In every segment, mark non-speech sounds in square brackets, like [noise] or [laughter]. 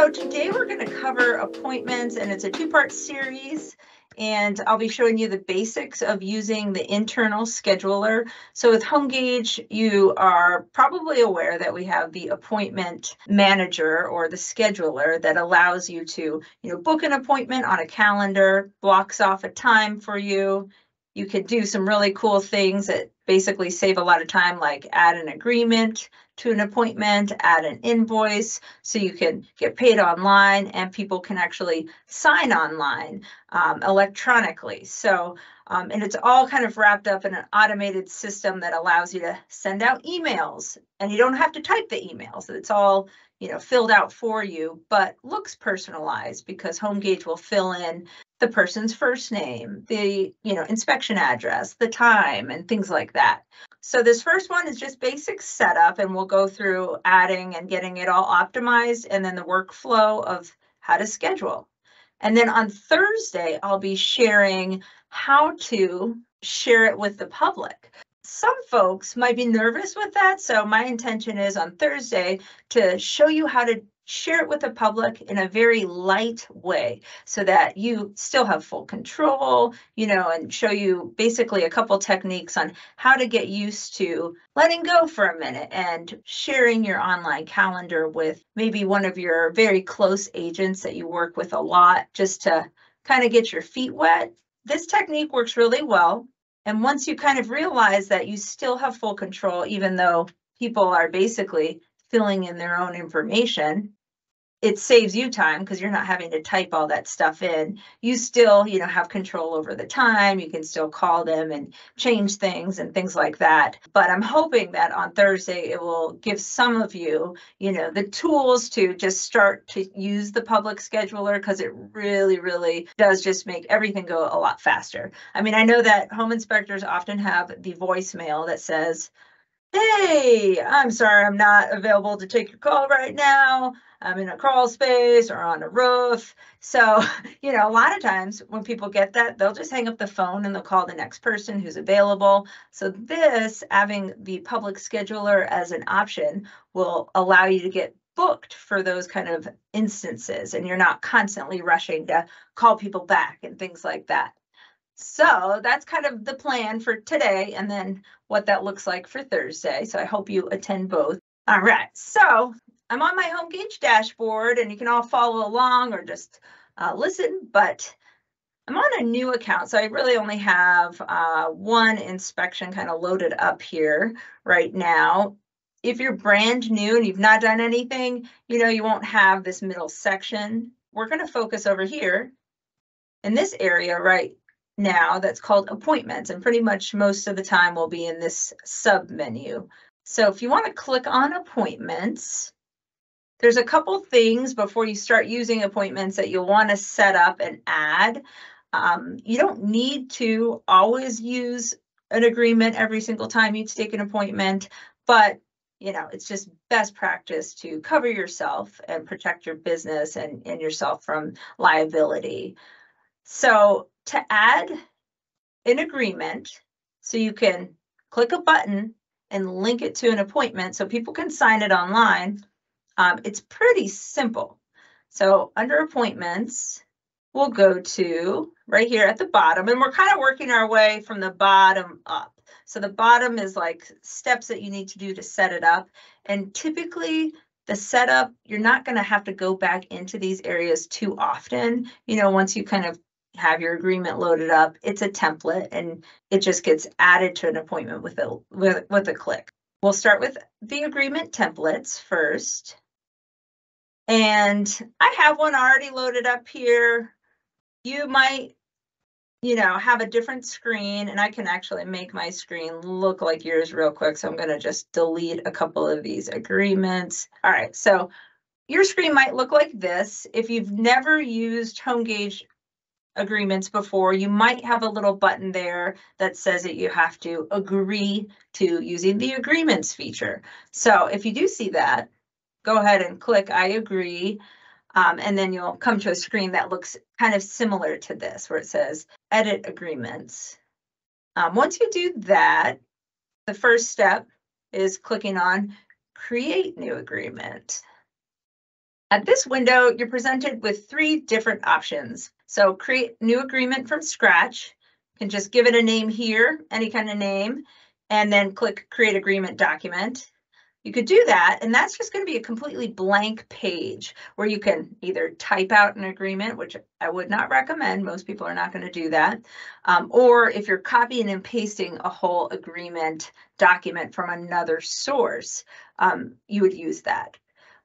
So today we're going to cover appointments and it's a two-part series and I'll be showing you the basics of using the internal scheduler. So with HomeGauge, you are probably aware that we have the appointment manager or the scheduler that allows you to, you know, book an appointment on a calendar, blocks off a time for you. You could do some really cool things that basically save a lot of time, like add an agreement to an appointment, add an invoice, so you can get paid online and people can actually sign online um, electronically. So, um, and it's all kind of wrapped up in an automated system that allows you to send out emails and you don't have to type the emails. It's all you know filled out for you but looks personalized because HomeGauge will fill in the person's first name, the you know inspection address, the time, and things like that. So this first one is just basic setup, and we'll go through adding and getting it all optimized, and then the workflow of how to schedule. And then on Thursday, I'll be sharing how to share it with the public. Some folks might be nervous with that, so my intention is on Thursday to show you how to share it with the public in a very light way so that you still have full control, you know, and show you basically a couple techniques on how to get used to letting go for a minute and sharing your online calendar with maybe one of your very close agents that you work with a lot just to kind of get your feet wet. This technique works really well. And once you kind of realize that you still have full control, even though people are basically filling in their own information, it saves you time because you're not having to type all that stuff in. You still, you know, have control over the time. You can still call them and change things and things like that. But I'm hoping that on Thursday it will give some of you, you know, the tools to just start to use the public scheduler because it really, really does just make everything go a lot faster. I mean, I know that home inspectors often have the voicemail that says, Hey, I'm sorry, I'm not available to take your call right now. I'm in a crawl space or on a roof. So, [laughs] you know, a lot of times when people get that, they'll just hang up the phone and they'll call the next person who's available. So, this having the public scheduler as an option will allow you to get booked for those kind of instances and you're not constantly rushing to call people back and things like that. So that's kind of the plan for today and then what that looks like for Thursday. So I hope you attend both. All right, so I'm on my HomeGauge dashboard and you can all follow along or just uh, listen, but I'm on a new account, so I really only have uh, one inspection kind of loaded up here right now. If you're brand new and you've not done anything, you know, you won't have this middle section. We're going to focus over here in this area right now that's called appointments and pretty much most of the time we'll be in this sub menu. So if you want to click on appointments, there's a couple things before you start using appointments that you'll want to set up and add. Um, you don't need to always use an agreement every single time you take an appointment, but you know, it's just best practice to cover yourself and protect your business and, and yourself from liability. So to add an agreement, so you can click a button and link it to an appointment so people can sign it online, um, it's pretty simple. So under appointments, we'll go to right here at the bottom, and we're kind of working our way from the bottom up. So the bottom is like steps that you need to do to set it up. And typically the setup, you're not going to have to go back into these areas too often. You know, once you kind of have your agreement loaded up. It's a template and it just gets added to an appointment with a with, with a click. We'll start with the agreement templates first. And I have one already loaded up here. You might, you know, have a different screen and I can actually make my screen look like yours real quick. So I'm going to just delete a couple of these agreements. All right. So your screen might look like this. If you've never used HomeGauge agreements before, you might have a little button there that says that you have to agree to using the agreements feature. So if you do see that, go ahead and click I agree. Um, and then you'll come to a screen that looks kind of similar to this where it says edit agreements. Um, once you do that, the first step is clicking on create new agreement. At this window, you're presented with three different options. So create new agreement from scratch, you can just give it a name here, any kind of name, and then click create agreement document. You could do that, and that's just going to be a completely blank page where you can either type out an agreement, which I would not recommend. Most people are not going to do that. Um, or if you're copying and pasting a whole agreement document from another source, um, you would use that.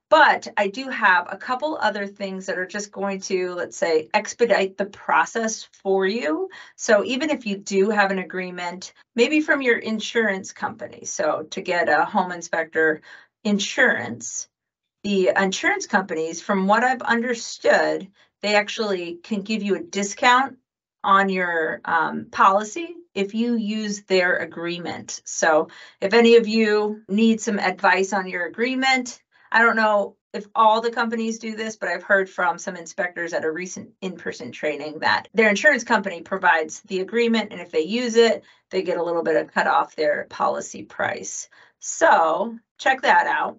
But I do have a couple other things that are just going to, let's say, expedite the process for you. So even if you do have an agreement, maybe from your insurance company, so to get a home inspector insurance, the insurance companies, from what I've understood, they actually can give you a discount on your um, policy if you use their agreement. So if any of you need some advice on your agreement, I don't know if all the companies do this, but I've heard from some inspectors at a recent in-person training that their insurance company provides the agreement, and if they use it, they get a little bit of cut off their policy price. So check that out.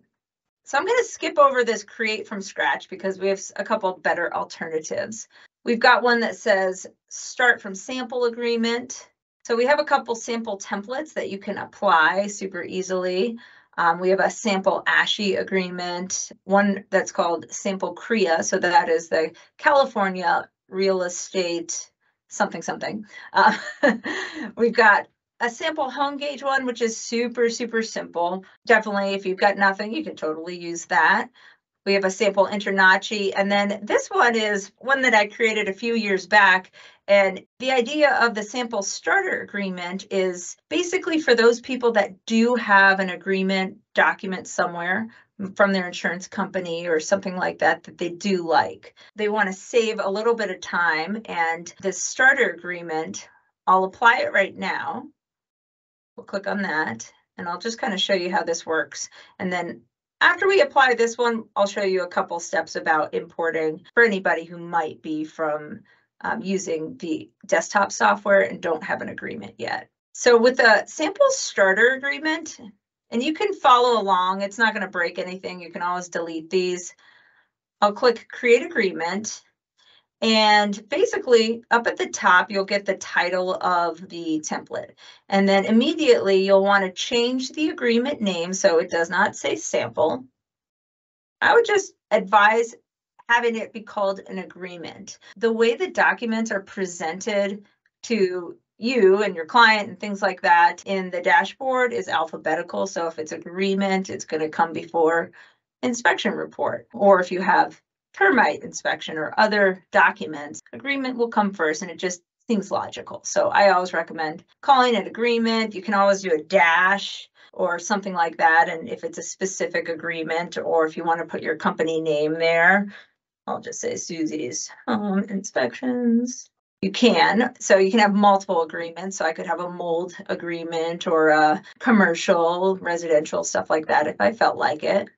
So I'm going to skip over this create from scratch because we have a couple better alternatives. We've got one that says start from sample agreement. So we have a couple sample templates that you can apply super easily. Um, we have a sample ASHI agreement, one that's called sample CREA. So that is the California real estate something something. Uh, [laughs] we've got a sample home HomeGauge one, which is super, super simple. Definitely, if you've got nothing, you can totally use that. We have a sample InterNACHI. And then this one is one that I created a few years back. And the idea of the sample starter agreement is basically for those people that do have an agreement document somewhere from their insurance company or something like that that they do like. They want to save a little bit of time and this starter agreement, I'll apply it right now. We'll click on that and I'll just kind of show you how this works. And then after we apply this one, I'll show you a couple steps about importing for anybody who might be from um, using the desktop software and don't have an agreement yet. So with a sample starter agreement, and you can follow along, it's not going to break anything. You can always delete these. I'll click create agreement and basically up at the top, you'll get the title of the template. And then immediately you'll want to change the agreement name so it does not say sample. I would just advise having it be called an agreement. The way the documents are presented to you and your client and things like that in the dashboard is alphabetical. So if it's agreement, it's going to come before inspection report. Or if you have termite inspection or other documents, agreement will come first and it just seems logical. So I always recommend calling it agreement. You can always do a dash or something like that. And if it's a specific agreement or if you want to put your company name there, I'll just say Susie's Home Inspections. You can, so you can have multiple agreements. So I could have a mold agreement or a commercial, residential, stuff like that if I felt like it.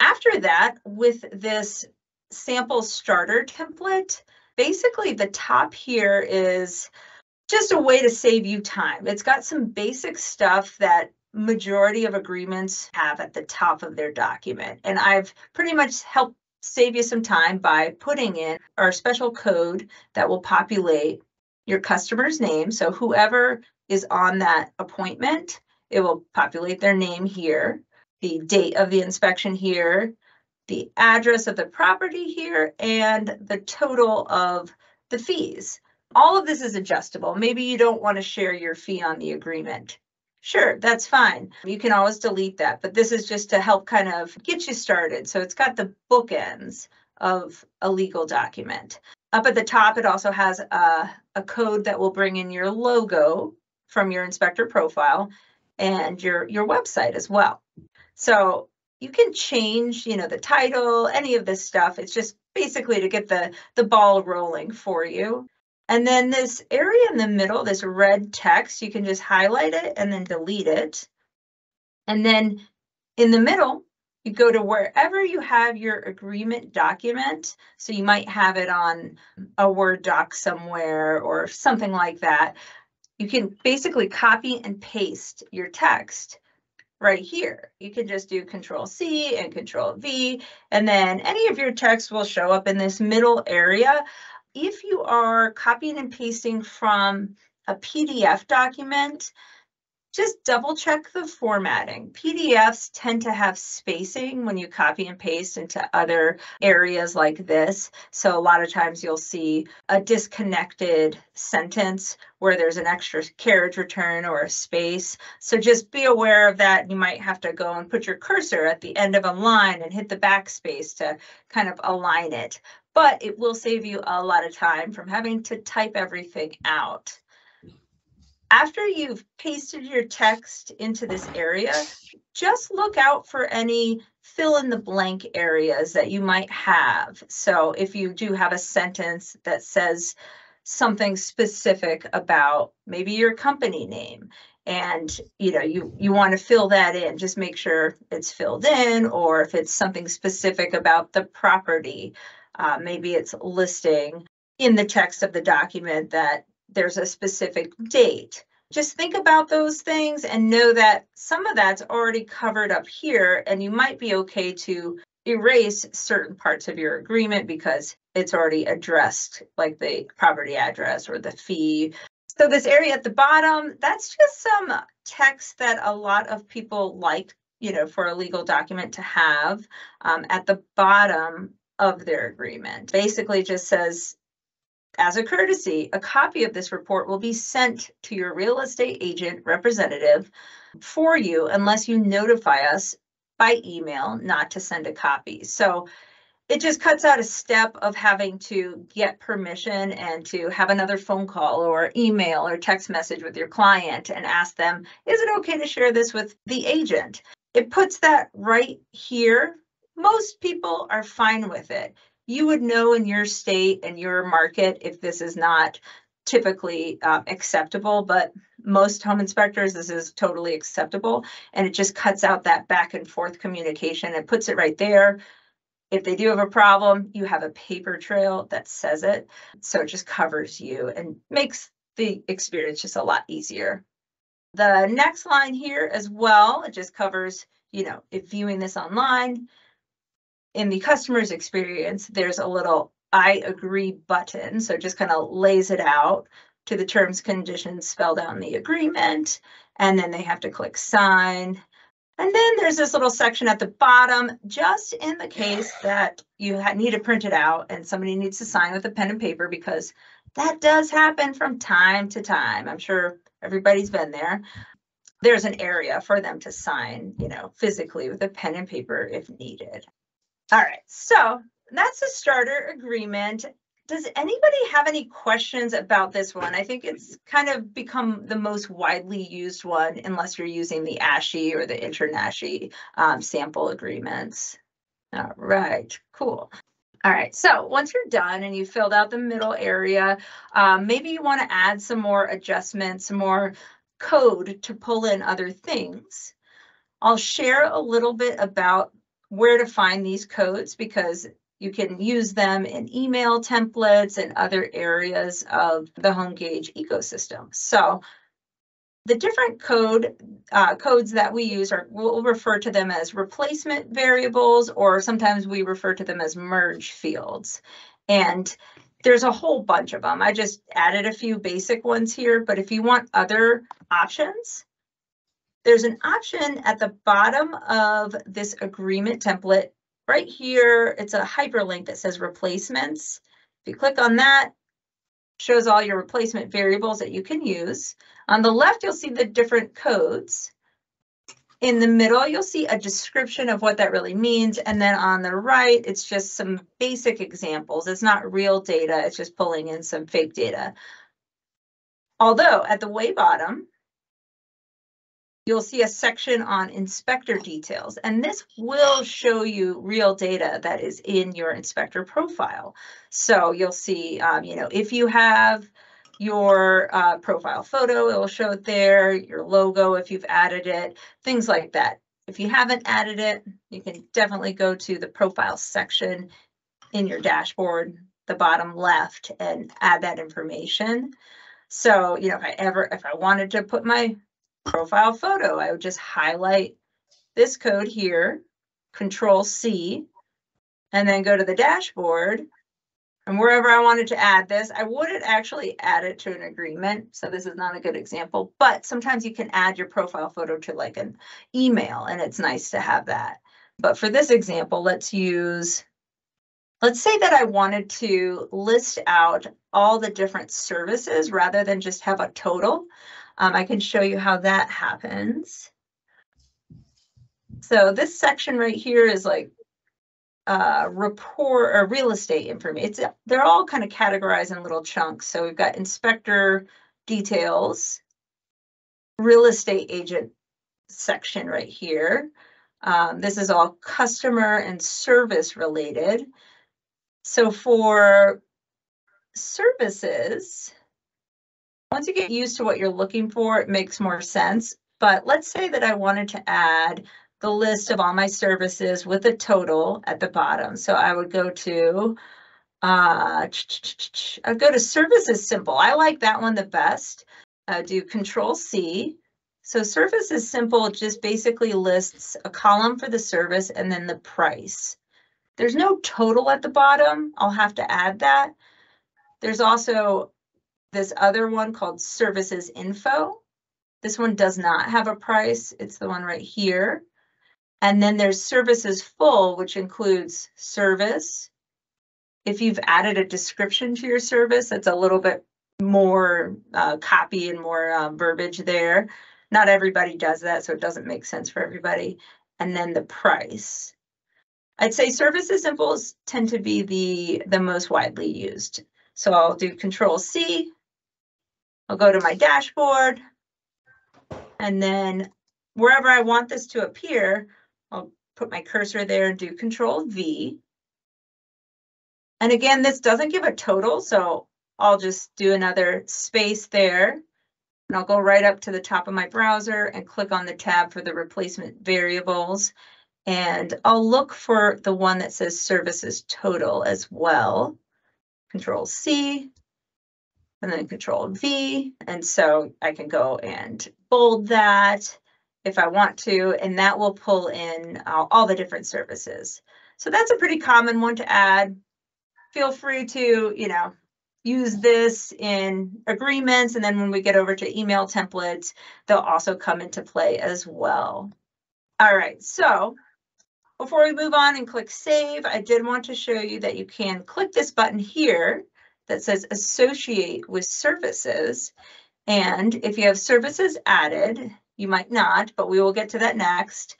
After that, with this sample starter template. Basically, the top here is just a way to save you time. It's got some basic stuff that majority of agreements have at the top of their document. And I've pretty much helped save you some time by putting in our special code that will populate your customer's name. So whoever is on that appointment, it will populate their name here, the date of the inspection here, the address of the property here and the total of the fees. All of this is adjustable. Maybe you don't want to share your fee on the agreement. Sure, that's fine. You can always delete that, but this is just to help kind of get you started. So it's got the bookends of a legal document. Up at the top, it also has a, a code that will bring in your logo from your inspector profile and your, your website as well. So you can change, you know, the title, any of this stuff. It's just basically to get the, the ball rolling for you. And then this area in the middle, this red text, you can just highlight it and then delete it. And then in the middle, you go to wherever you have your agreement document. So you might have it on a Word doc somewhere or something like that. You can basically copy and paste your text right here. You can just do control C and control V, and then any of your text will show up in this middle area. If you are copying and pasting from a PDF document, just double check the formatting. PDFs tend to have spacing when you copy and paste into other areas like this. So a lot of times you'll see a disconnected sentence where there's an extra carriage return or a space. So just be aware of that. You might have to go and put your cursor at the end of a line and hit the backspace to kind of align it. But it will save you a lot of time from having to type everything out after you've pasted your text into this area, just look out for any fill in the blank areas that you might have. So if you do have a sentence that says something specific about maybe your company name and you know you you want to fill that in just make sure it's filled in or if it's something specific about the property uh, maybe it's listing in the text of the document that there's a specific date. Just think about those things and know that some of that's already covered up here, and you might be okay to erase certain parts of your agreement because it's already addressed, like the property address or the fee. So this area at the bottom, that's just some text that a lot of people like, you know, for a legal document to have um, at the bottom of their agreement. Basically just says as a courtesy, a copy of this report will be sent to your real estate agent representative for you unless you notify us by email not to send a copy. So it just cuts out a step of having to get permission and to have another phone call or email or text message with your client and ask them, is it okay to share this with the agent? It puts that right here. Most people are fine with it you would know in your state and your market if this is not typically um, acceptable, but most home inspectors, this is totally acceptable. And it just cuts out that back and forth communication and puts it right there. If they do have a problem, you have a paper trail that says it. So it just covers you and makes the experience just a lot easier. The next line here as well, it just covers, you know, if viewing this online, in the customer's experience, there's a little I agree button. So it just kind of lays it out to the terms, conditions spelled out in the agreement. And then they have to click sign. And then there's this little section at the bottom, just in the case that you need to print it out and somebody needs to sign with a pen and paper because that does happen from time to time. I'm sure everybody's been there. There's an area for them to sign, you know, physically with a pen and paper if needed. All right, so that's the starter agreement. Does anybody have any questions about this one? I think it's kind of become the most widely used one, unless you're using the ASHI or the InterNACHI um, sample agreements. All right, cool. All right, so once you're done and you filled out the middle area, um, maybe you want to add some more adjustments, some more code to pull in other things. I'll share a little bit about where to find these codes because you can use them in email templates and other areas of the HomeGauge ecosystem. So the different code uh, codes that we use are we'll refer to them as replacement variables or sometimes we refer to them as merge fields. And there's a whole bunch of them. I just added a few basic ones here, but if you want other options, there's an option at the bottom of this agreement template right here. It's a hyperlink that says replacements. If you click on that, shows all your replacement variables that you can use. On the left, you'll see the different codes. In the middle, you'll see a description of what that really means. And then on the right, it's just some basic examples. It's not real data. It's just pulling in some fake data. Although at the way bottom, you'll see a section on inspector details, and this will show you real data that is in your inspector profile. So you'll see, um, you know, if you have your uh, profile photo, it will show it there, your logo if you've added it, things like that. If you haven't added it, you can definitely go to the profile section in your dashboard, the bottom left, and add that information. So, you know, if I ever, if I wanted to put my profile photo. I would just highlight this code here, Control C, and then go to the dashboard. And wherever I wanted to add this, I wouldn't actually add it to an agreement. So this is not a good example, but sometimes you can add your profile photo to like an email and it's nice to have that. But for this example, let's use, let's say that I wanted to list out all the different services rather than just have a total. Um, I can show you how that happens. So this section right here is like uh, report or real estate information. It's they're all kind of categorized in little chunks. So we've got inspector details, real estate agent section right here. Um, this is all customer and service related. So for services, once you get used to what you're looking for, it makes more sense. But let's say that I wanted to add the list of all my services with a total at the bottom. So I would go to, uh, I'd go to services simple. I like that one the best. Uh, do control C. So services simple just basically lists a column for the service and then the price. There's no total at the bottom. I'll have to add that. There's also this other one called services info. This one does not have a price. It's the one right here. And then there's services full, which includes service. If you've added a description to your service, that's a little bit more uh, copy and more uh, verbiage there. Not everybody does that, so it doesn't make sense for everybody. And then the price. I'd say services simple tend to be the, the most widely used. So I'll do control C. I'll go to my dashboard. And then wherever I want this to appear, I'll put my cursor there and do control V. And again, this doesn't give a total, so I'll just do another space there. And I'll go right up to the top of my browser and click on the tab for the replacement variables. And I'll look for the one that says services total as well. Control C and then control V. And so I can go and bold that if I want to, and that will pull in all, all the different services. So that's a pretty common one to add. Feel free to, you know, use this in agreements. And then when we get over to email templates, they'll also come into play as well. All right, so before we move on and click save, I did want to show you that you can click this button here that says associate with services. And if you have services added, you might not, but we will get to that next.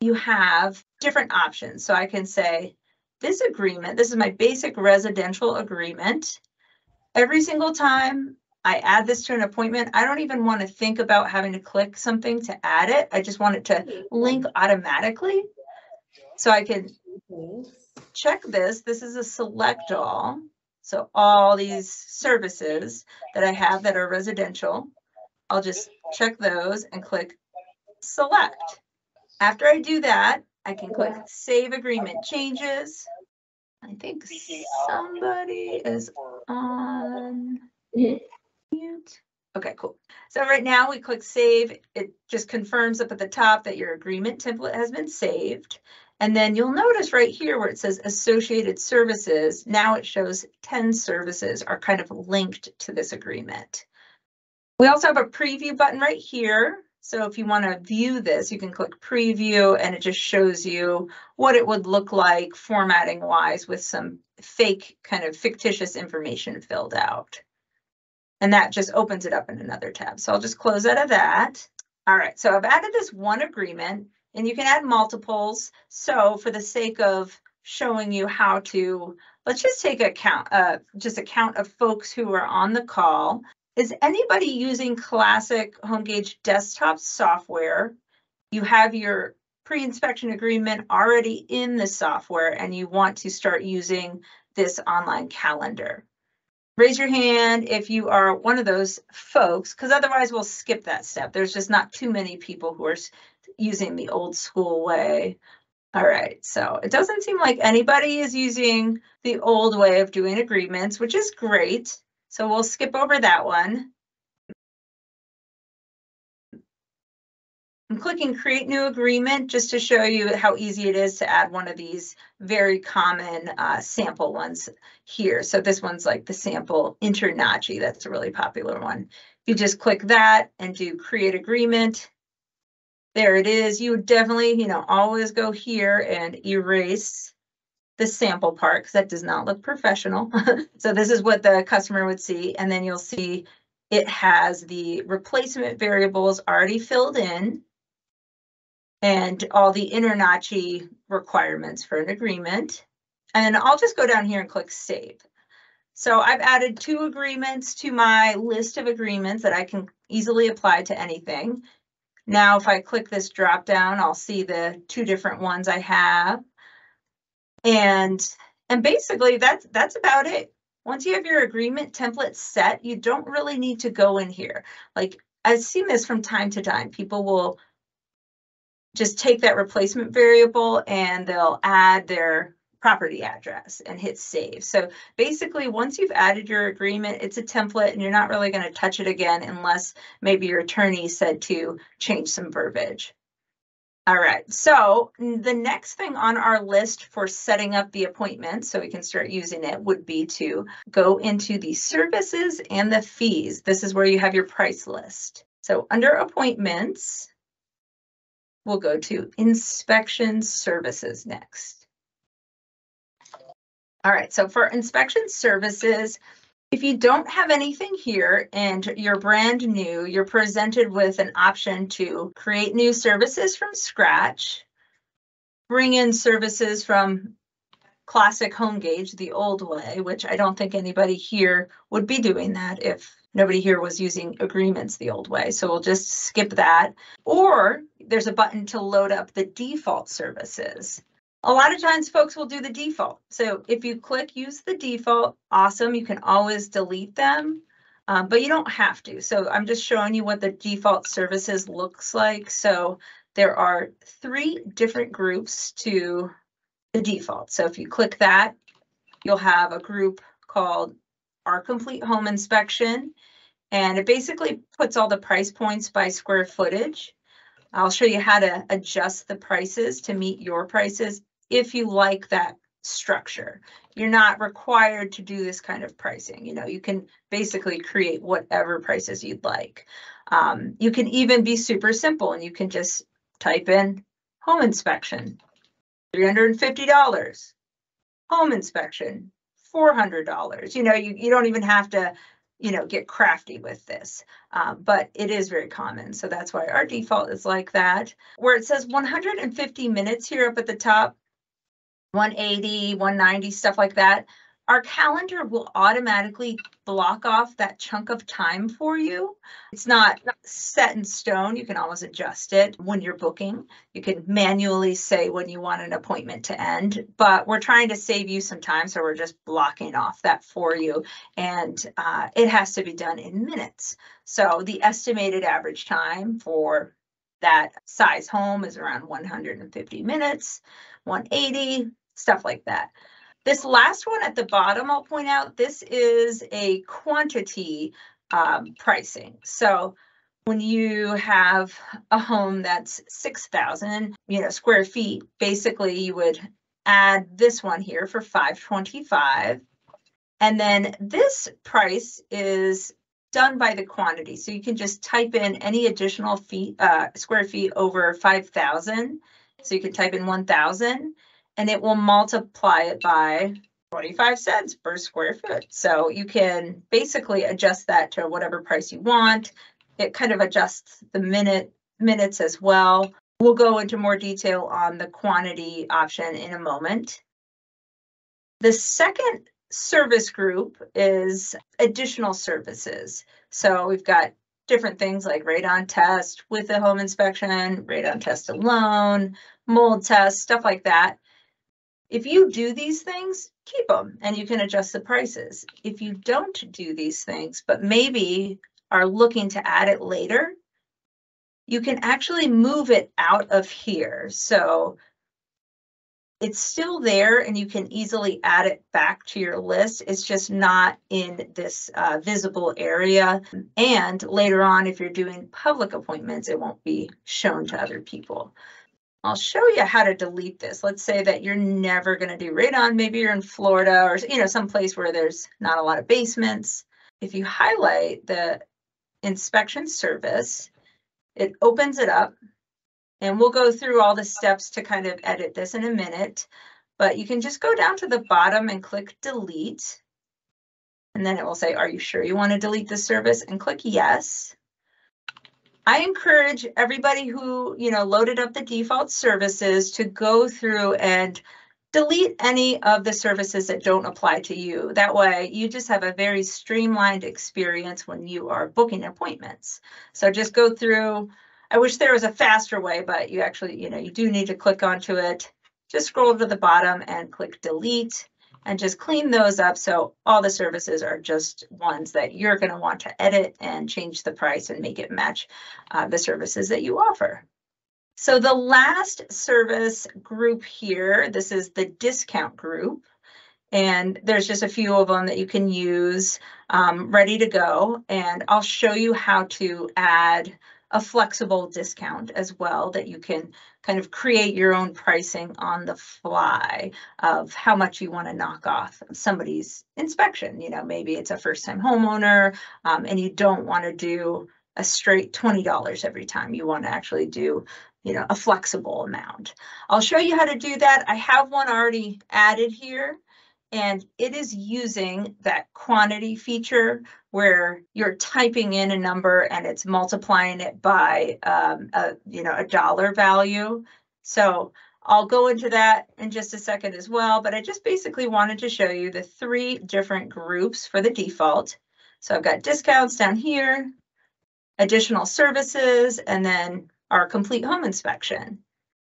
You have different options. So I can say, this agreement, this is my basic residential agreement. Every single time I add this to an appointment, I don't even want to think about having to click something to add it. I just want it to link automatically. So I can check this. This is a select all. So all these services that I have that are residential, I'll just check those and click select. After I do that, I can click save agreement changes. I think somebody is on mute. Okay, cool. So right now we click save. It just confirms up at the top that your agreement template has been saved. And then you'll notice right here where it says associated services, now it shows 10 services are kind of linked to this agreement. We also have a preview button right here. So if you want to view this, you can click preview and it just shows you what it would look like formatting wise with some fake kind of fictitious information filled out. And that just opens it up in another tab. So I'll just close out of that. All right, so I've added this one agreement and you can add multiples. So for the sake of showing you how to, let's just take a count, uh, just a count of folks who are on the call. Is anybody using classic HomeGauge desktop software? You have your pre-inspection agreement already in the software and you want to start using this online calendar. Raise your hand if you are one of those folks, because otherwise we'll skip that step. There's just not too many people who are using the old school way. All right, so it doesn't seem like anybody is using the old way of doing agreements, which is great. So we'll skip over that one. I'm clicking create new agreement just to show you how easy it is to add one of these very common uh, sample ones here. So this one's like the sample InterNACHI. That's a really popular one. You just click that and do create agreement. There it is. You would definitely, you know, always go here and erase the sample part because that does not look professional. [laughs] so this is what the customer would see. And then you'll see it has the replacement variables already filled in and all the InterNACHI requirements for an agreement. And then I'll just go down here and click save. So I've added two agreements to my list of agreements that I can easily apply to anything. Now, if I click this drop down, I'll see the two different ones I have. And, and basically that's, that's about it. Once you have your agreement template set, you don't really need to go in here. Like I've seen this from time to time. People will just take that replacement variable and they'll add their property address and hit save. So basically, once you've added your agreement, it's a template and you're not really going to touch it again unless maybe your attorney said to change some verbiage. All right, so the next thing on our list for setting up the appointment so we can start using it would be to go into the services and the fees. This is where you have your price list. So under appointments, we'll go to inspection services next. All right, so for inspection services, if you don't have anything here and you're brand new, you're presented with an option to create new services from scratch, bring in services from classic HomeGauge the old way, which I don't think anybody here would be doing that if nobody here was using agreements the old way. So we'll just skip that. Or there's a button to load up the default services. A lot of times folks will do the default. So if you click use the default, awesome, you can always delete them, um, but you don't have to. So I'm just showing you what the default services looks like. So there are three different groups to the default. So if you click that, you'll have a group called our complete home inspection. And it basically puts all the price points by square footage. I'll show you how to adjust the prices to meet your prices if you like that structure. You're not required to do this kind of pricing. You know, you can basically create whatever prices you'd like. Um, you can even be super simple and you can just type in home inspection, $350, home inspection, $400. You know, you, you don't even have to, you know, get crafty with this, um, but it is very common. So that's why our default is like that. Where it says 150 minutes here up at the top, 180, 190, stuff like that, our calendar will automatically block off that chunk of time for you. It's not set in stone. You can always adjust it when you're booking. You can manually say when you want an appointment to end, but we're trying to save you some time. So we're just blocking off that for you. And uh, it has to be done in minutes. So the estimated average time for that size home is around 150 minutes, 180, stuff like that. This last one at the bottom, I'll point out, this is a quantity um, pricing. So when you have a home that's 6,000, you know, square feet, basically you would add this one here for 525. And then this price is done by the quantity. So you can just type in any additional feet, uh, square feet over 5,000. So you can type in 1,000 and it will multiply it by 25 cents per square foot. So you can basically adjust that to whatever price you want. It kind of adjusts the minute minutes as well. We'll go into more detail on the quantity option in a moment. The second service group is additional services. So we've got different things like radon test with a home inspection, radon test alone, mold test, stuff like that. If you do these things, keep them and you can adjust the prices. If you don't do these things, but maybe are looking to add it later, you can actually move it out of here. So it's still there and you can easily add it back to your list. It's just not in this uh, visible area. And later on, if you're doing public appointments, it won't be shown to other people. I'll show you how to delete this. Let's say that you're never going to do radon. Maybe you're in Florida or you know some place where there's not a lot of basements. If you highlight the inspection service, it opens it up and we'll go through all the steps to kind of edit this in a minute, but you can just go down to the bottom and click delete. And then it will say, are you sure you want to delete this service? And click yes. I encourage everybody who, you know, loaded up the default services to go through and delete any of the services that don't apply to you. That way you just have a very streamlined experience when you are booking appointments. So just go through, I wish there was a faster way, but you actually, you know, you do need to click onto it. Just scroll to the bottom and click delete and just clean those up so all the services are just ones that you're going to want to edit and change the price and make it match uh, the services that you offer. So the last service group here, this is the discount group. And there's just a few of them that you can use um, ready to go. And I'll show you how to add a flexible discount as well that you can kind of create your own pricing on the fly of how much you want to knock off somebody's inspection. You know, maybe it's a first time homeowner um, and you don't want to do a straight $20 every time. You want to actually do you know, a flexible amount. I'll show you how to do that. I have one already added here and it is using that quantity feature where you're typing in a number and it's multiplying it by um, a you know a dollar value. So I'll go into that in just a second as well, but I just basically wanted to show you the three different groups for the default. So I've got discounts down here, additional services, and then our complete home inspection.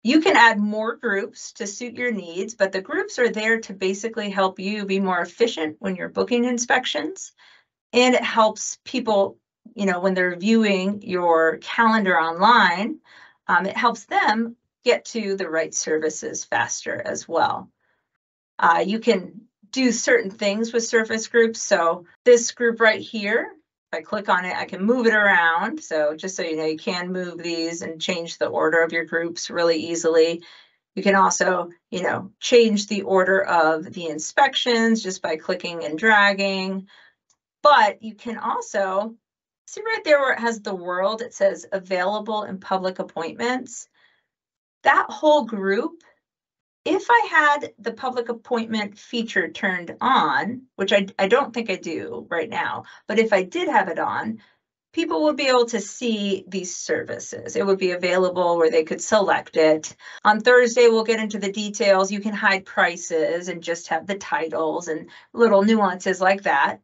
You can add more groups to suit your needs, but the groups are there to basically help you be more efficient when you're booking inspections. And it helps people, you know, when they're viewing your calendar online, um, it helps them get to the right services faster as well. Uh, you can do certain things with service groups. So this group right here I click on it, I can move it around. So just so you know, you can move these and change the order of your groups really easily. You can also, you know, change the order of the inspections just by clicking and dragging. But you can also see right there where it has the world, it says available in public appointments. That whole group if I had the public appointment feature turned on, which I, I don't think I do right now, but if I did have it on, people would be able to see these services. It would be available where they could select it. On Thursday, we'll get into the details. You can hide prices and just have the titles and little nuances like that.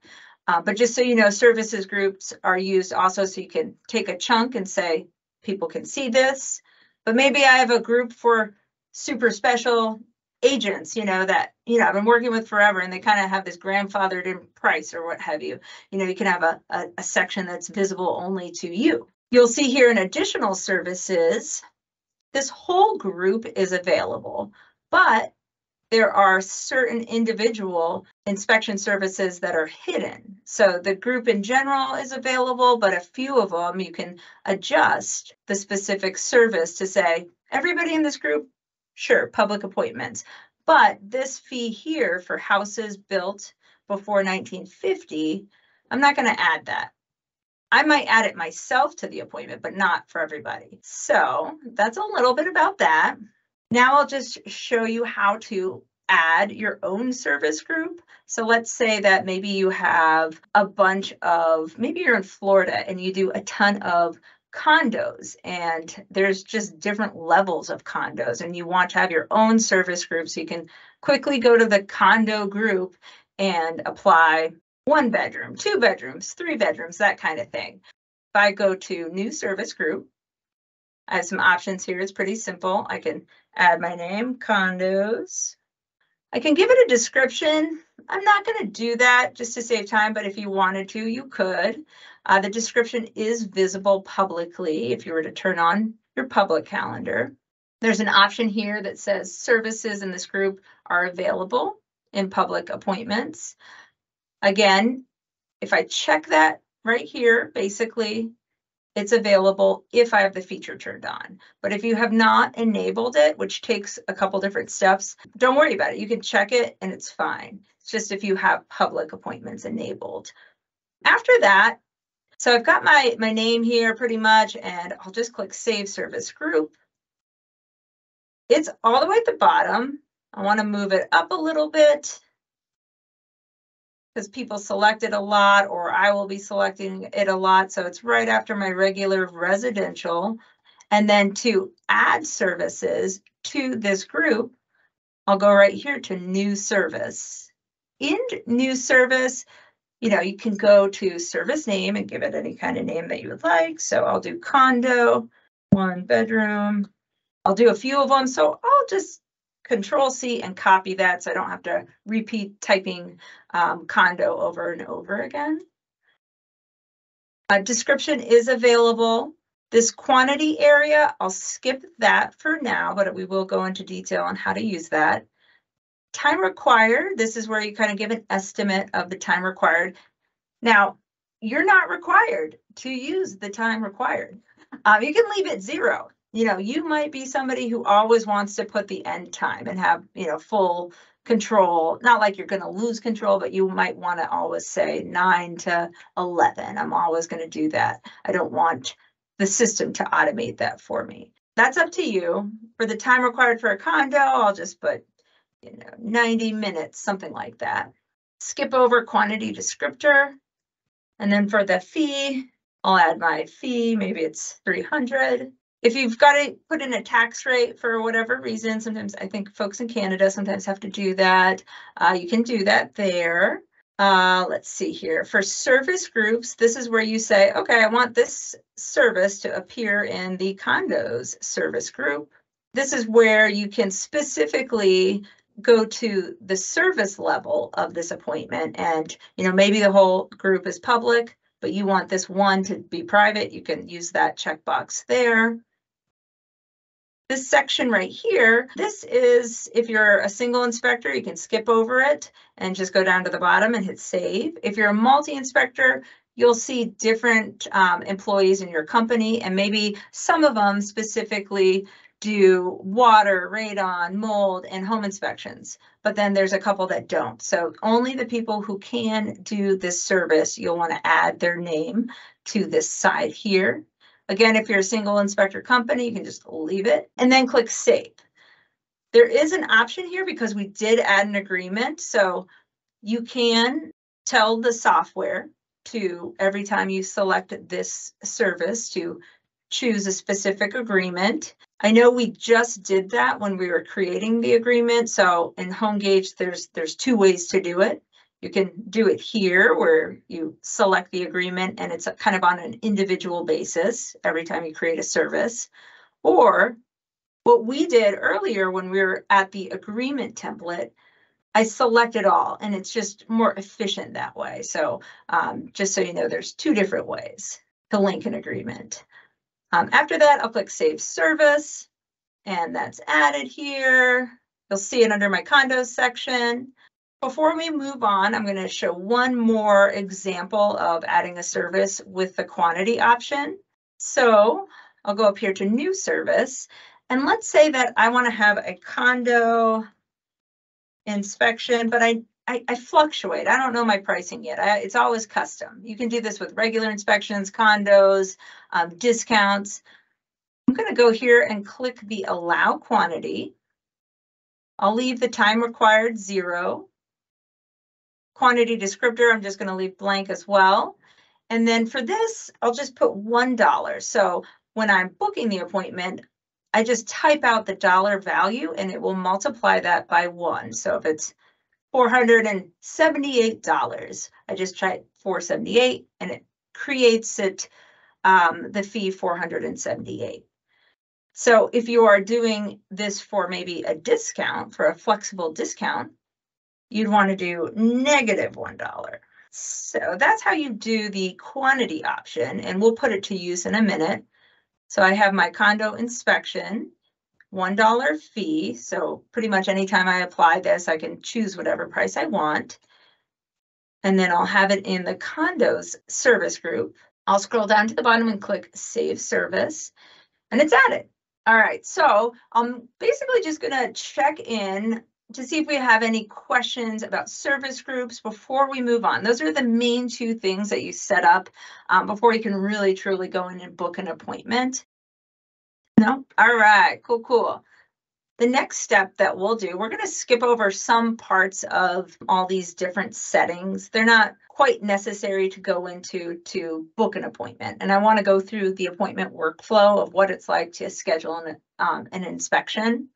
Uh, but just so you know, services groups are used also so you can take a chunk and say, people can see this. But maybe I have a group for super special agents, you know, that, you know, I've been working with forever and they kind of have this grandfathered in price or what have you. You know, you can have a, a, a section that's visible only to you. You'll see here in additional services, this whole group is available, but there are certain individual inspection services that are hidden. So the group in general is available, but a few of them you can adjust the specific service to say, everybody in this group Sure, public appointments. But this fee here for houses built before 1950, I'm not going to add that. I might add it myself to the appointment, but not for everybody. So that's a little bit about that. Now I'll just show you how to add your own service group. So let's say that maybe you have a bunch of, maybe you're in Florida and you do a ton of condos and there's just different levels of condos and you want to have your own service group so you can quickly go to the condo group and apply one bedroom, two bedrooms, three bedrooms, that kind of thing. If I go to new service group, I have some options here. It's pretty simple. I can add my name, condos. I can give it a description. I'm not going to do that just to save time, but if you wanted to, you could. Uh, the description is visible publicly if you were to turn on your public calendar. There's an option here that says services in this group are available in public appointments. Again, if I check that right here, basically, it's available if I have the feature turned on. But if you have not enabled it, which takes a couple different steps, don't worry about it. You can check it and it's fine. It's just if you have public appointments enabled. After that, so I've got my, my name here pretty much, and I'll just click Save Service Group. It's all the way at the bottom. I want to move it up a little bit because people select it a lot or I will be selecting it a lot. So it's right after my regular residential. And then to add services to this group, I'll go right here to new service. In new service, you know, you can go to service name and give it any kind of name that you would like. So I'll do condo, one bedroom, I'll do a few of them, so I'll just control C and copy that so I don't have to repeat typing um, condo over and over again. A description is available. This quantity area, I'll skip that for now, but we will go into detail on how to use that. Time required, this is where you kind of give an estimate of the time required. Now, you're not required to use the time required. Um, you can leave it zero you know, you might be somebody who always wants to put the end time and have, you know, full control. Not like you're going to lose control, but you might want to always say 9 to 11. I'm always going to do that. I don't want the system to automate that for me. That's up to you. For the time required for a condo, I'll just put, you know, 90 minutes, something like that. Skip over quantity descriptor. And then for the fee, I'll add my fee. Maybe it's 300 if you've got to put in a tax rate for whatever reason, sometimes I think folks in Canada sometimes have to do that. Uh, you can do that there. Uh, let's see here. For service groups, this is where you say, okay, I want this service to appear in the condos service group. This is where you can specifically go to the service level of this appointment and, you know, maybe the whole group is public, but you want this one to be private. You can use that checkbox there. This section right here, this is if you're a single inspector, you can skip over it and just go down to the bottom and hit save. If you're a multi-inspector, you'll see different um, employees in your company and maybe some of them specifically do water, radon, mold, and home inspections. But then there's a couple that don't. So only the people who can do this service, you'll want to add their name to this side here. Again, if you're a single inspector company, you can just leave it and then click save. There is an option here because we did add an agreement. So you can tell the software to every time you select this service to choose a specific agreement. I know we just did that when we were creating the agreement. So in HomeGauge, there's there's two ways to do it. You can do it here where you select the agreement and it's kind of on an individual basis every time you create a service. Or what we did earlier when we were at the agreement template, I select it all and it's just more efficient that way. So um, just so you know, there's two different ways to link an agreement. Um, after that, I'll click Save Service and that's added here. You'll see it under my condos section. Before we move on, I'm going to show one more example of adding a service with the quantity option. So I'll go up here to new service. And let's say that I want to have a condo inspection, but I, I, I fluctuate. I don't know my pricing yet. I, it's always custom. You can do this with regular inspections, condos, um, discounts. I'm going to go here and click the allow quantity. I'll leave the time required zero quantity descriptor, I'm just going to leave blank as well. And then for this, I'll just put $1. So when I'm booking the appointment, I just type out the dollar value and it will multiply that by one. So if it's $478, I just try 478 and it creates it um, the fee 478. So if you are doing this for maybe a discount, for a flexible discount, you'd want to do negative 1. So that's how you do the quantity option, and we'll put it to use in a minute. So I have my condo inspection. $1 fee. So pretty much anytime I apply this, I can choose whatever price I want. And then I'll have it in the condos service group. I'll scroll down to the bottom and click Save Service, and it's added. All right, so I'm basically just going to check in to see if we have any questions about service groups before we move on. Those are the main two things that you set up um, before you can really truly go in and book an appointment. No? All right, cool, cool. The next step that we'll do, we're going to skip over some parts of all these different settings. They're not quite necessary to go into to book an appointment. And I want to go through the appointment workflow of what it's like to schedule an, um, an inspection.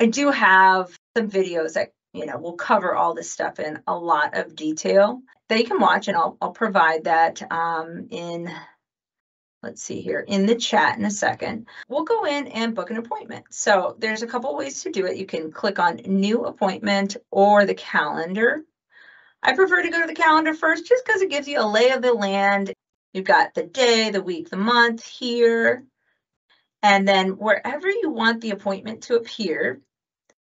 I do have some videos that you know will cover all this stuff in a lot of detail that you can watch, and I'll I'll provide that um, in let's see here in the chat in a second. We'll go in and book an appointment. So there's a couple ways to do it. You can click on new appointment or the calendar. I prefer to go to the calendar first just because it gives you a lay of the land. You've got the day, the week, the month here. And then wherever you want the appointment to appear,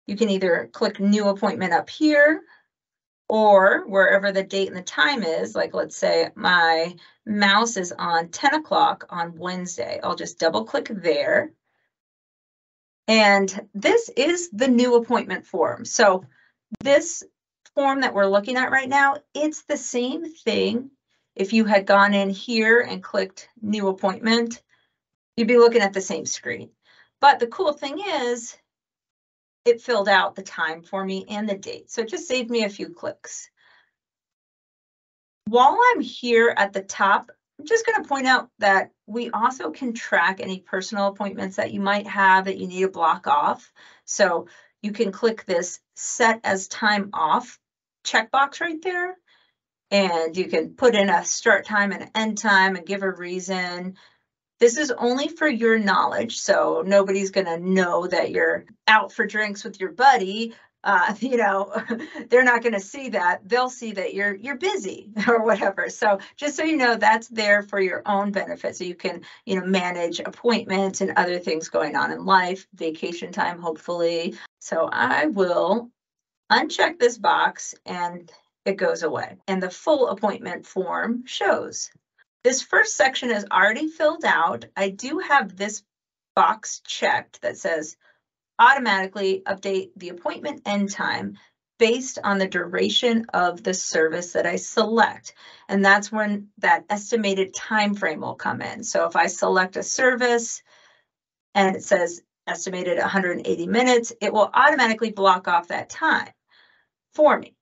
you can either click new appointment up here or wherever the date and the time is, like let's say my mouse is on 10 o'clock on Wednesday. I'll just double click there. And this is the new appointment form. So this form that we're looking at right now, it's the same thing. If you had gone in here and clicked new appointment, you'd be looking at the same screen. But the cool thing is it filled out the time for me and the date. So it just saved me a few clicks. While I'm here at the top, I'm just going to point out that we also can track any personal appointments that you might have that you need to block off. So you can click this set as time off checkbox right there. And you can put in a start time and end time and give a reason. This is only for your knowledge, so nobody's going to know that you're out for drinks with your buddy. Uh, [laughs] you know, [laughs] they're not going to see that. They'll see that you're you're busy [laughs] or whatever. So just so you know, that's there for your own benefit, so you can you know manage appointments and other things going on in life, vacation time, hopefully. So I will uncheck this box and it goes away. And the full appointment form shows. This first section is already filled out. I do have this box checked that says automatically update the appointment end time based on the duration of the service that I select. And that's when that estimated time frame will come in. So if I select a service and it says estimated 180 minutes, it will automatically block off that time for me.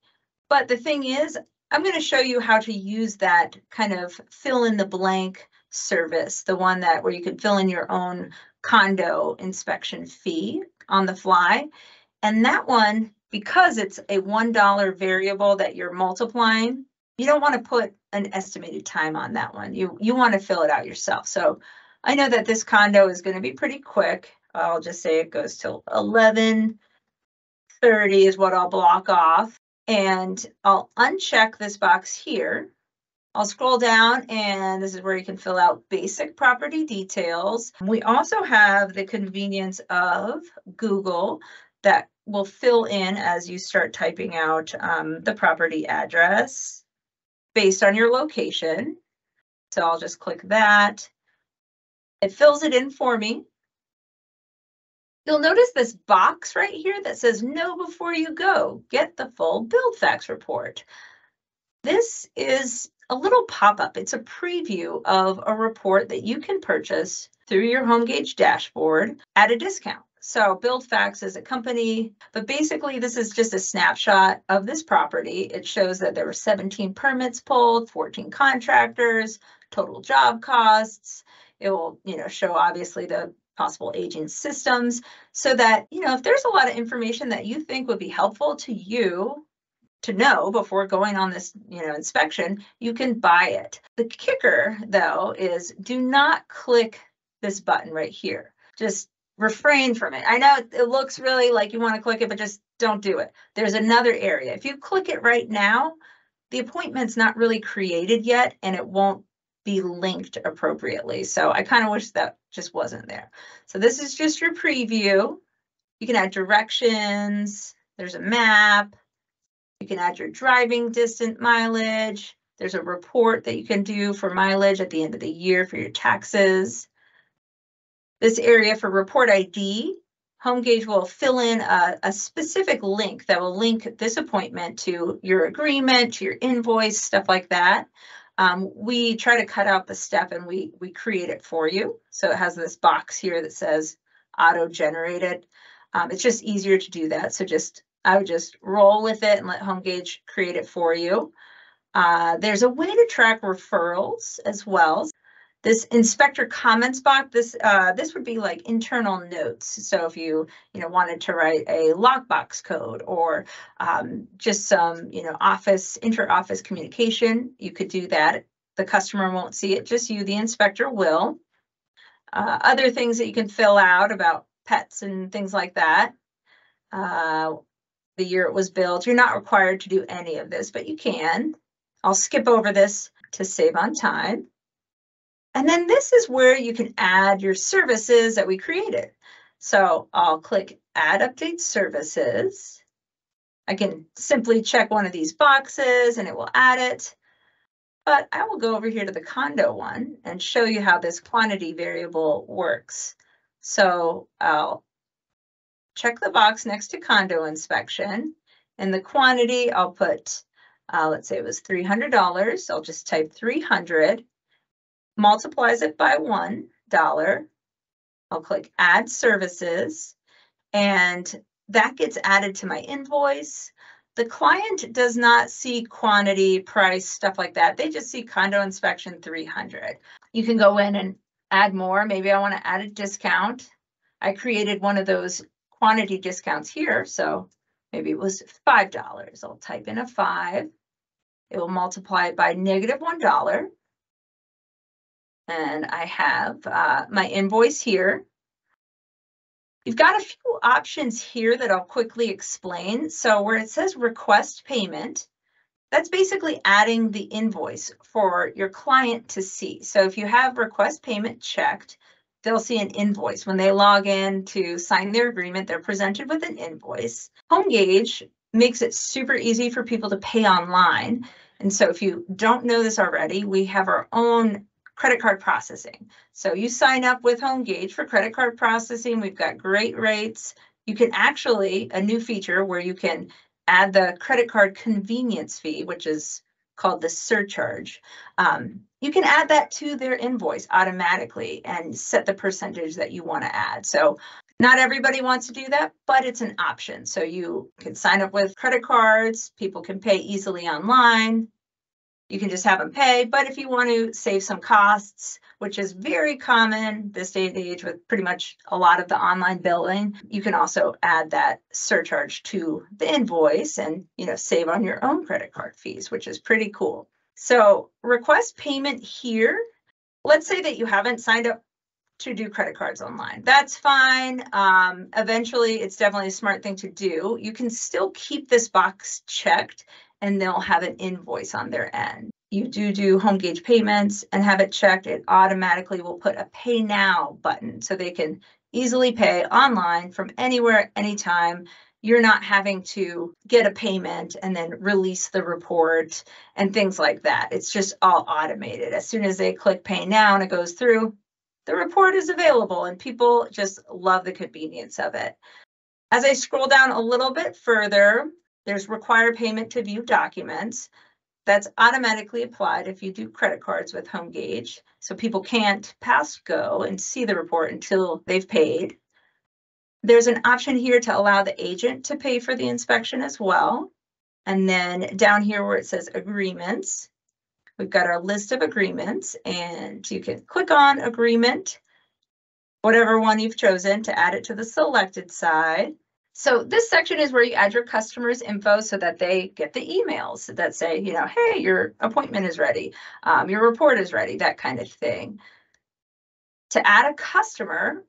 But the thing is, I'm going to show you how to use that kind of fill in the blank service, the one that where you can fill in your own condo inspection fee on the fly. And that one, because it's a $1 variable that you're multiplying, you don't want to put an estimated time on that one. You, you want to fill it out yourself. So I know that this condo is going to be pretty quick. I'll just say it goes till 11:30 is what I'll block off and I'll uncheck this box here. I'll scroll down and this is where you can fill out basic property details. We also have the convenience of Google that will fill in as you start typing out um, the property address based on your location. So I'll just click that. It fills it in for me. You'll notice this box right here that says know before you go, get the full BuildFax report. This is a little pop-up. It's a preview of a report that you can purchase through your HomeGauge dashboard at a discount. So BuildFax is a company, but basically this is just a snapshot of this property. It shows that there were 17 permits pulled, 14 contractors, total job costs. It will, you know, show obviously the possible aging systems so that, you know, if there's a lot of information that you think would be helpful to you to know before going on this, you know, inspection, you can buy it. The kicker though is do not click this button right here. Just refrain from it. I know it looks really like you want to click it, but just don't do it. There's another area. If you click it right now, the appointment's not really created yet and it won't be linked appropriately. So I kind of wish that just wasn't there. So this is just your preview. You can add directions. There's a map. You can add your driving distance mileage. There's a report that you can do for mileage at the end of the year for your taxes. This area for report ID, HomeGauge will fill in a, a, specific link that will link this appointment to your agreement, to your invoice, stuff like that. Um, we try to cut out the step and we, we create it for you. So it has this box here that says auto-generated. Um, it's just easier to do that. So just I would just roll with it and let HomeGauge create it for you. Uh, there's a way to track referrals as well. This inspector comments box, this uh, this would be like internal notes. So if you you know wanted to write a lockbox code or um, just some you know office inter-office communication, you could do that. The customer won't see it, just you, the inspector will. Uh, other things that you can fill out about pets and things like that. Uh, the year it was built. You're not required to do any of this, but you can. I'll skip over this to save on time. And then this is where you can add your services that we created. So I'll click Add Update Services. I can simply check one of these boxes and it will add it. But I will go over here to the condo one and show you how this quantity variable works. So I'll check the box next to condo inspection. And the quantity, I'll put uh, let's say it was $300. I'll just type 300, multiplies it by $1. I'll click add services and that gets added to my invoice. The client does not see quantity, price, stuff like that. They just see condo inspection 300. You can go in and add more. Maybe I want to add a discount. I created one of those quantity discounts here. So maybe it was $5. I'll type in a five. It will multiply it by negative 1. And I have uh, my invoice here. You've got a few options here that I'll quickly explain. So where it says request payment, that's basically adding the invoice for your client to see. So if you have request payment checked, they'll see an invoice. When they log in to sign their agreement, they're presented with an invoice. HomeGauge makes it super easy for people to pay online. And so if you don't know this already, we have our own credit card processing. So you sign up with HomeGauge for credit card processing. We've got great rates. You can actually, a new feature where you can add the credit card convenience fee, which is called the surcharge. Um, you can add that to their invoice automatically and set the percentage that you want to add. So not everybody wants to do that, but it's an option. So you can sign up with credit cards, people can pay easily online. You can just have them pay, but if you want to save some costs, which is very common this day and age with pretty much a lot of the online billing, you can also add that surcharge to the invoice and, you know, save on your own credit card fees, which is pretty cool. So request payment here. Let's say that you haven't signed up to do credit cards online. That's fine. Um, eventually, it's definitely a smart thing to do. You can still keep this box checked and they'll have an invoice on their end. You do do HomeGauge payments and have it checked, it automatically will put a pay now button so they can easily pay online from anywhere, anytime. You're not having to get a payment and then release the report and things like that. It's just all automated. As soon as they click pay now and it goes through, the report is available and people just love the convenience of it. As I scroll down a little bit further, there's require payment to view documents. That's automatically applied if you do credit cards with HomeGauge. So people can't pass go and see the report until they've paid. There's an option here to allow the agent to pay for the inspection as well. And then down here where it says agreements, We've got our list of agreements and you can click on agreement, whatever one you've chosen to add it to the selected side. So this section is where you add your customers info so that they get the emails that say, you know, hey, your appointment is ready, um, your report is ready, that kind of thing. To add a customer,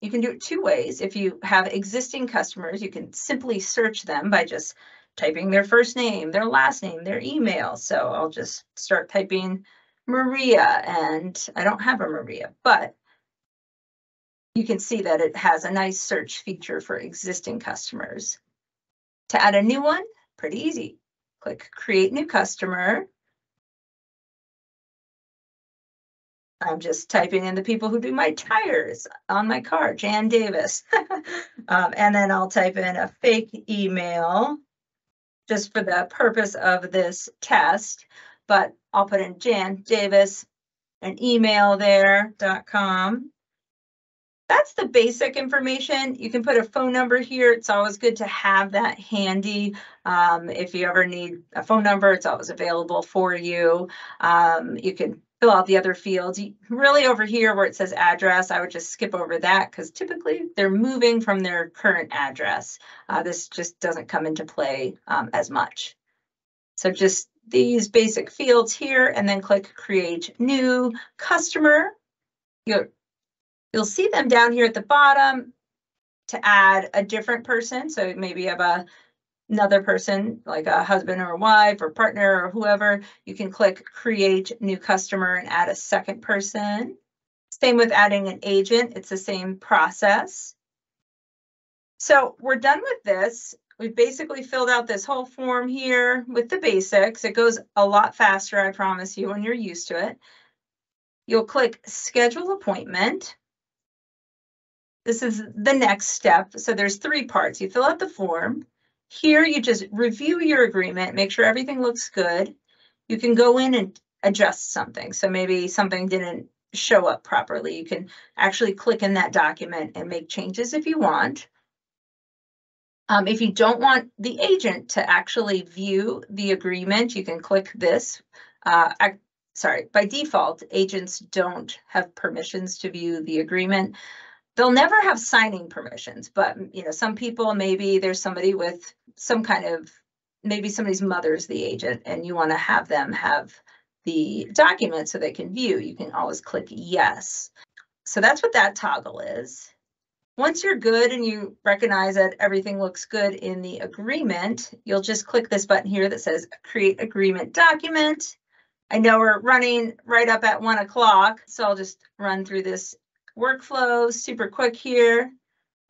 you can do it two ways. If you have existing customers, you can simply search them by just typing their first name, their last name, their email. So I'll just start typing Maria, and I don't have a Maria, but you can see that it has a nice search feature for existing customers. To add a new one, pretty easy. Click Create New Customer. I'm just typing in the people who do my tires on my car, Jan Davis. [laughs] um, and then I'll type in a fake email just for the purpose of this test. But I'll put in Jan Davis, an email there.com. That's the basic information. You can put a phone number here. It's always good to have that handy. Um, if you ever need a phone number, it's always available for you. Um, you can fill out the other fields. really over here where it says address, I would just skip over that because typically they're moving from their current address. Uh, this just doesn't come into play um, as much. So just these basic fields here and then click create new customer. You'll, you'll see them down here at the bottom to add a different person. So maybe you have a another person like a husband or a wife or partner or whoever, you can click create new customer and add a second person. Same with adding an agent, it's the same process. So we're done with this. We've basically filled out this whole form here with the basics. It goes a lot faster, I promise you, when you're used to it. You'll click schedule appointment. This is the next step. So there's three parts. You fill out the form, here, you just review your agreement, make sure everything looks good. You can go in and adjust something. So maybe something didn't show up properly. You can actually click in that document and make changes if you want. Um, if you don't want the agent to actually view the agreement, you can click this. Uh, I, sorry, by default, agents don't have permissions to view the agreement they'll never have signing permissions, but you know, some people maybe there's somebody with some kind of maybe somebody's mother's the agent and you want to have them have the document so they can view, you can always click yes. So that's what that toggle is. Once you're good and you recognize that everything looks good in the agreement, you'll just click this button here that says create agreement document. I know we're running right up at one o'clock, so I'll just run through this workflow super quick here.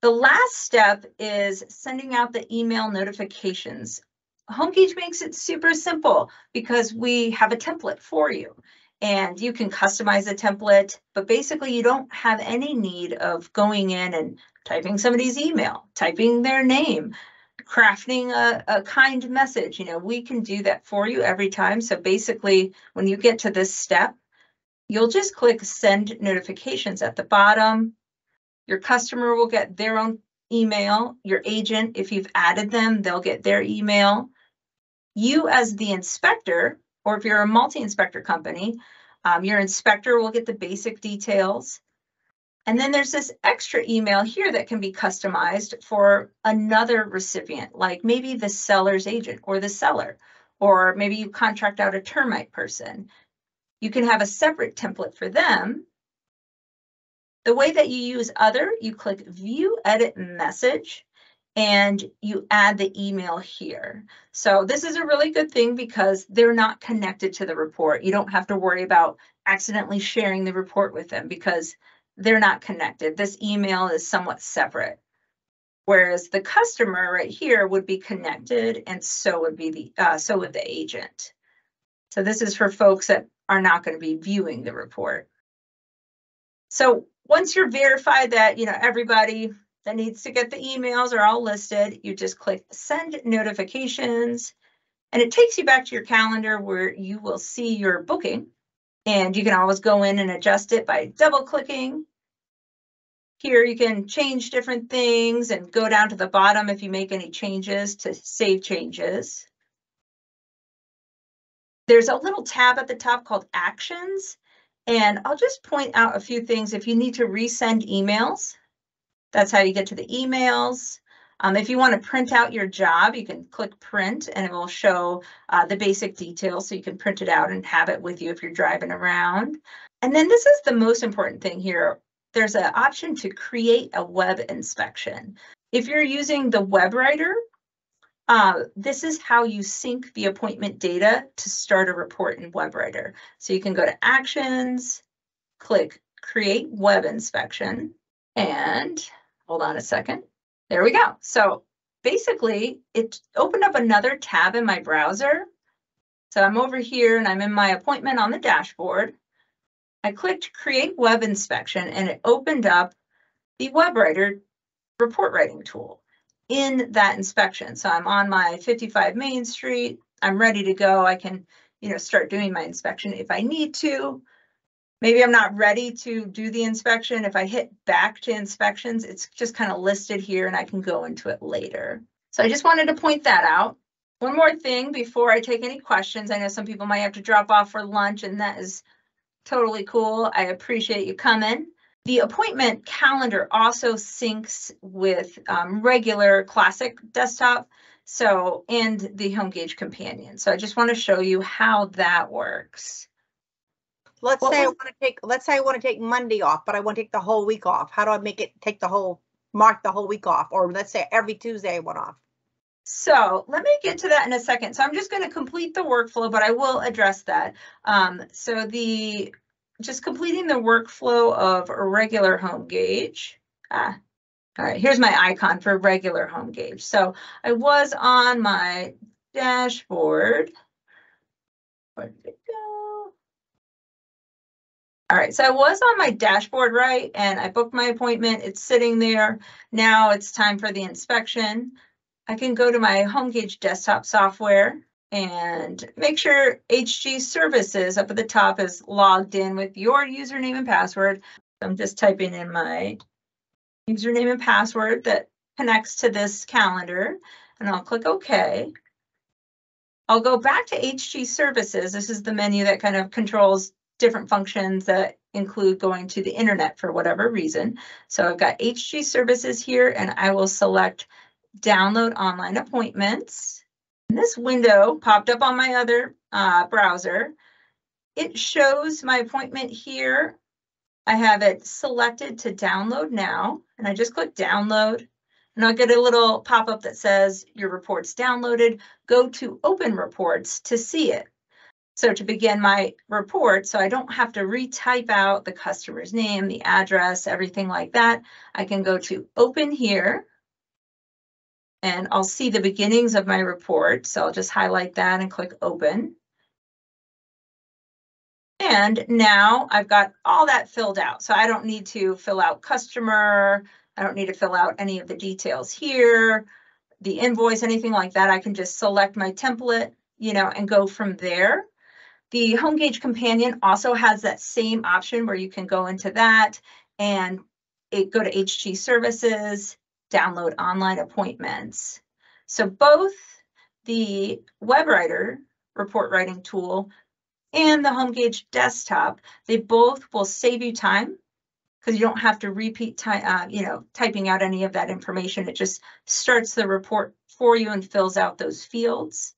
The last step is sending out the email notifications. HomeGauge makes it super simple because we have a template for you and you can customize the template, but basically you don't have any need of going in and typing somebody's email, typing their name, crafting a, a kind message. You know, we can do that for you every time. So basically when you get to this step, You'll just click send notifications at the bottom. Your customer will get their own email. Your agent, if you've added them, they'll get their email. You as the inspector, or if you're a multi-inspector company, um, your inspector will get the basic details. And then there's this extra email here that can be customized for another recipient, like maybe the seller's agent or the seller, or maybe you contract out a termite person. You can have a separate template for them. The way that you use other, you click view edit message and you add the email here. So this is a really good thing because they're not connected to the report. You don't have to worry about accidentally sharing the report with them because they're not connected. This email is somewhat separate. Whereas the customer right here would be connected and so would be the uh, so would the agent. So this is for folks that are not going to be viewing the report. So once you're verified that, you know, everybody that needs to get the emails are all listed, you just click send notifications and it takes you back to your calendar where you will see your booking and you can always go in and adjust it by double clicking. Here you can change different things and go down to the bottom if you make any changes to save changes. There's a little tab at the top called Actions, and I'll just point out a few things. If you need to resend emails, that's how you get to the emails. Um, if you want to print out your job, you can click print and it will show uh, the basic details so you can print it out and have it with you if you're driving around. And then this is the most important thing here. There's an option to create a web inspection. If you're using the WebWriter, uh, this is how you sync the appointment data to start a report in WebWriter. So you can go to Actions, click Create Web Inspection, and hold on a second. There we go. So basically, it opened up another tab in my browser. So I'm over here and I'm in my appointment on the dashboard. I clicked Create Web Inspection and it opened up the WebWriter report writing tool in that inspection. So I'm on my 55 Main Street. I'm ready to go. I can, you know, start doing my inspection if I need to. Maybe I'm not ready to do the inspection. If I hit back to inspections, it's just kind of listed here and I can go into it later. So I just wanted to point that out. One more thing before I take any questions. I know some people might have to drop off for lunch and that is totally cool. I appreciate you coming. The appointment calendar also syncs with um, regular classic desktop. So, and the HomeGauge companion. So I just want to show you how that works. Let's What say I want to take, let's say I want to take Monday off, but I want to take the whole week off. How do I make it take the whole, mark the whole week off? Or let's say every Tuesday I want off. So let me get to that in a second. So I'm just going to complete the workflow, but I will address that. Um, so the just completing the workflow of a regular HomeGauge. Ah, all right, here's my icon for regular HomeGauge. So I was on my dashboard. Where did it go? All right, so I was on my dashboard, right? And I booked my appointment. It's sitting there. Now it's time for the inspection. I can go to my HomeGauge desktop software and make sure HG services up at the top is logged in with your username and password. I'm just typing in my username and password that connects to this calendar and I'll click OK. I'll go back to HG services. This is the menu that kind of controls different functions that include going to the internet for whatever reason. So I've got HG services here and I will select download online appointments. This window popped up on my other uh, browser. It shows my appointment here. I have it selected to download now, and I just click download. And I'll get a little pop-up that says your report's downloaded. Go to open reports to see it. So to begin my report, so I don't have to retype out the customer's name, the address, everything like that, I can go to open here and I'll see the beginnings of my report. So I'll just highlight that and click open. And now I've got all that filled out. So I don't need to fill out customer. I don't need to fill out any of the details here, the invoice, anything like that. I can just select my template, you know, and go from there. The HomeGauge companion also has that same option where you can go into that and it go to HG services, download online appointments. So both the WebWriter report writing tool and the HomeGauge desktop, they both will save you time because you don't have to repeat time, uh, you know, typing out any of that information. It just starts the report for you and fills out those fields.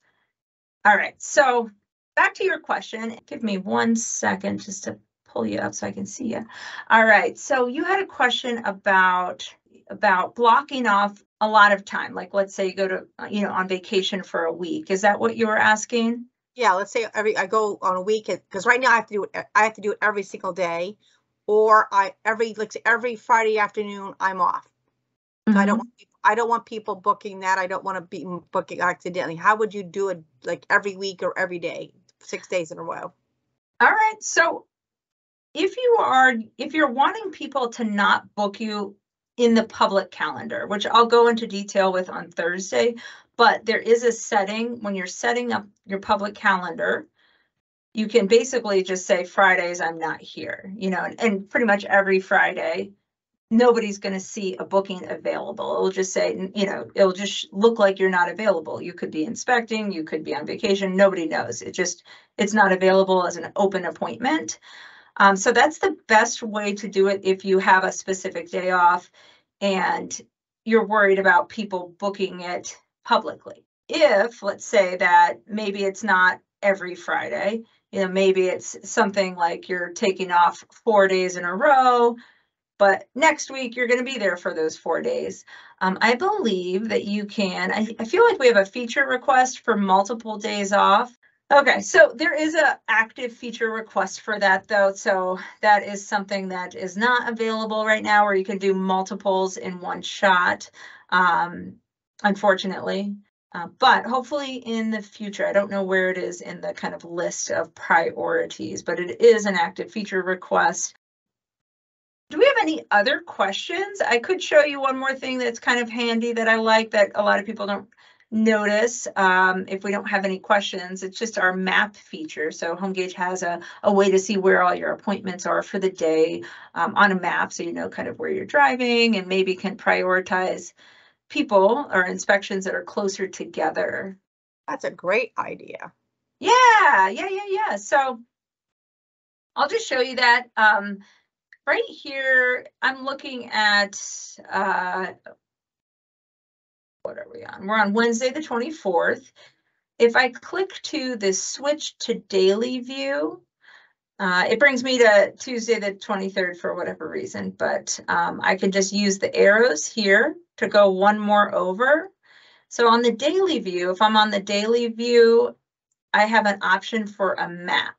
All right, so back to your question. Give me one second just to pull you up so I can see you. All right, so you had a question about about blocking off a lot of time. Like let's say you go to, you know, on vacation for a week. Is that what you were asking? Yeah, let's say every, I go on a week, because right now I have to do it, I have to do it every single day. Or I, every, like, every Friday afternoon, I'm off. I Mm-hmm. don't, want peop- I don't want people booking that. I don't want to be booking accidentally. How would you do it like every week or every day, six days in a row? All right, so if you are, if you're wanting people to not book you in the public calendar, which I'll go into detail with on Thursday, but there is a setting when you're setting up your public calendar. You can basically just say Fridays, I'm not here, you know, and, and pretty much every Friday, nobody's going to see a booking available. It'll just say, you know, it'll just look like you're not available. You could be inspecting, you could be on vacation, nobody knows. It just, it's not available as an open appointment. Um, so that's the best way to do it if you have a specific day off and you're worried about people booking it publicly. If, let's say that maybe it's not every Friday, you know, maybe it's something like you're taking off four days in a row, but next week you're going to be there for those four days. Um, I believe that you can, I, I feel like we have a feature request for multiple days off. Okay, so there is a active feature request for that though. So that is something that is not available right now where you can do multiples in one shot, um, unfortunately. Uh, but hopefully in the future, I don't know where it is in the kind of list of priorities, but it is an active feature request. Do we have any other questions? I could show you one more thing that's kind of handy that I like that a lot of people don't notice um, if we don't have any questions. It's just our map feature. So HomeGauge has a, a way to see where all your appointments are for the day um, on a map so you know kind of where you're driving and maybe can prioritize people or inspections that are closer together. That's a great idea. Yeah, yeah, yeah, yeah. So I'll just show you that. Um, right here, I'm looking at, uh, what are we on? We're on Wednesday, the 24th. If I click to the switch to daily view, uh, it brings me to Tuesday, the 23rd for whatever reason, but um, I can just use the arrows here to go one more over. So on the daily view, if I'm on the daily view, I have an option for a map.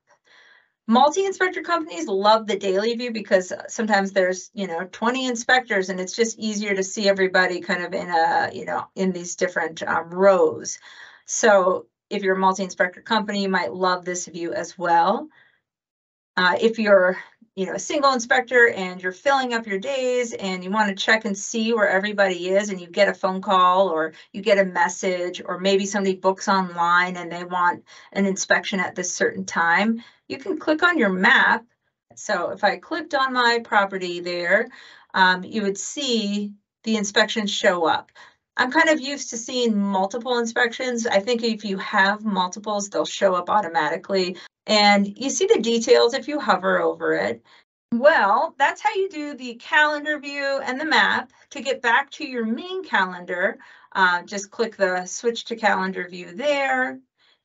Multi-inspector companies love the daily view because sometimes there's, you know, 20 inspectors and it's just easier to see everybody kind of in a, you know, in these different um, rows. So if you're a multi-inspector company, you might love this view as well. Uh, if you're you know, a single inspector and you're filling up your days and you want to check and see where everybody is and you get a phone call or you get a message or maybe somebody books online and they want an inspection at this certain time, you can click on your map. So if I clicked on my property there, um, you would see the inspections show up. I'm kind of used to seeing multiple inspections. I think if you have multiples, they'll show up automatically. And you see the details if you hover over it. Well, that's how you do the calendar view and the map. To get back to your main calendar, uh, just click the switch to calendar view there,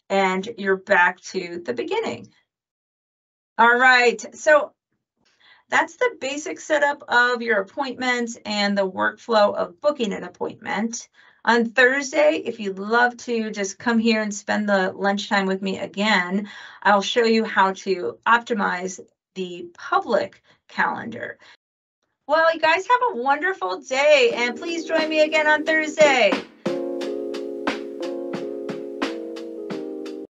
and you're back to the beginning. All right, so that's the basic setup of your appointments and the workflow of booking an appointment. On Thursday, if you'd love to just come here and spend the lunchtime with me again, I'll show you how to optimize the public calendar. Well, you guys have a wonderful day and please join me again on Thursday.